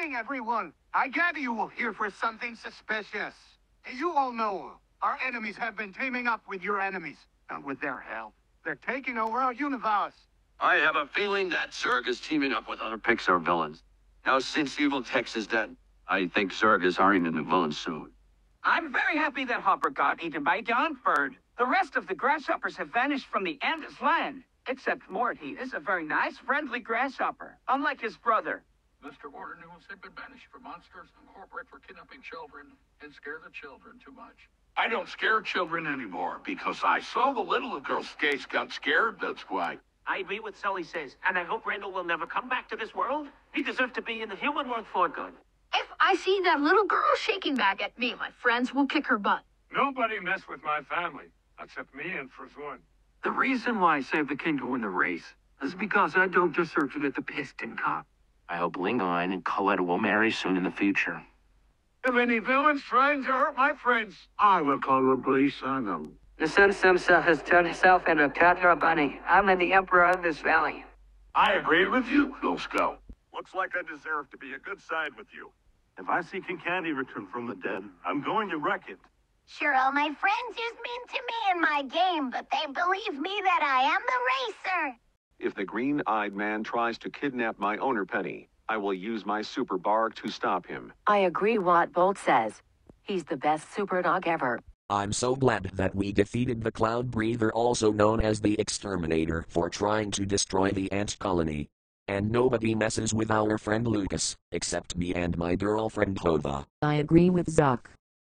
evening, everyone. I gather you will here for something suspicious. As you all know, our enemies have been teaming up with your enemies. And with their help, they're taking over our universe. I have a feeling that Zurg is teaming up with other Pixar villains. Now, since Evil Tex is dead, I think Zurg is hiring a new villain soon. I'm very happy that Hopper got eaten by Dawnbird. The rest of the grasshoppers have vanished from the Ant Island. Except Mort, he is a very nice, friendly grasshopper, unlike his brother. Mr. Waternoose they've been banished for monsters and corporate for kidnapping children and scare the children too much. I don't scare children anymore because I saw the little girl's skates got scared, that's why. I agree with Sully says, and I hope Randall will never come back to this world. He deserves to be in the human world for good. If I see that little girl shaking back at me, my friends will kick her butt. Nobody mess with my family, except me and Frazun. The reason why I saved the king to win the race is because I don't deserve to get the piston cup. I hope Linguini and Coletta will marry soon in the future. If any villains trying to hurt my friends, I will call the police on them. The Sun Simsa has turned himself into a Tatra bunny. I'm the emperor of this valley. I agree with you, Go. Looks like I deserve to be a good side with you. If I see King Candy return from the dead, I'm going to wreck it. Sure, all my friends use mean to me in my game, but they believe me that I am the racer. If the green-eyed man tries to kidnap my owner, Penny, I will use my super bark to stop him. I agree what Bolt says. He's the best super dog ever. I'm so glad that we defeated the Cloud Breather also known as the Exterminator for trying to destroy the ant colony. And nobody messes with our friend Lucas, except me and my girlfriend Hova. I agree with Zoc.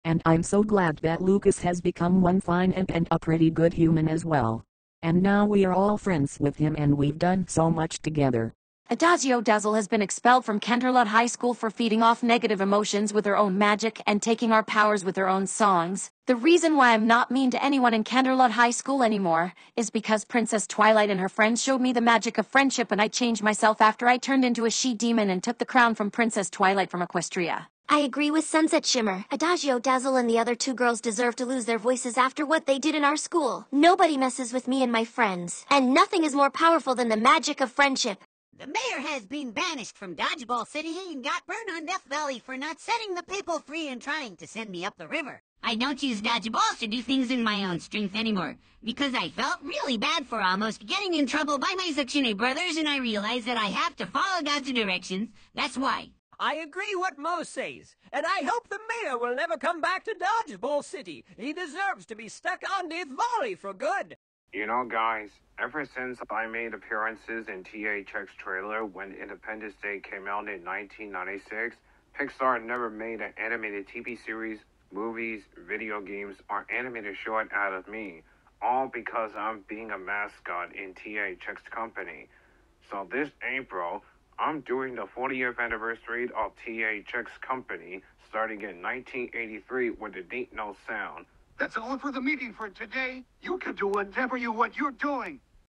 And I'm so glad that Lucas has become one fine and, and a pretty good human as well. And now we are all friends with him and we've done so much together. Adagio Dazzle has been expelled from Canterlot High School for feeding off negative emotions with her own magic and taking our powers with her own songs. The reason why I'm not mean to anyone in Canterlot High School anymore is because Princess Twilight and her friends showed me the magic of friendship and I changed myself after I turned into a she-demon and took the crown from Princess Twilight from Equestria. I agree with Sunset Shimmer. Adagio Dazzle and the other two girls deserve to lose their voices after what they did in our school. Nobody messes with me and my friends. And nothing is more powerful than the magic of friendship. The mayor has been banished from Dodgeball City and got burned on Death Valley for not setting the people free and trying to send me up the river. I don't use Dodgeballs to do things in my own strength anymore, because I felt really bad for almost getting in trouble by my Suctione brothers and I realized that I have to follow God's directions. That's why. I agree what Mo says, and I hope the mayor will never come back to Dodgeball City. He deserves to be stuck on Death Valley for good. You know, guys, ever since I made appearances in THX trailer when Independence Day came out in 1996, Pixar never made an animated TV series, movies, video games, or animated short out of me, all because I'm being a mascot in THX company. So this April, I'm doing the 40th anniversary of THX company starting in 1983 with the Deep Note Sound. That's all for the meeting for today. You can do whatever you what you're doing.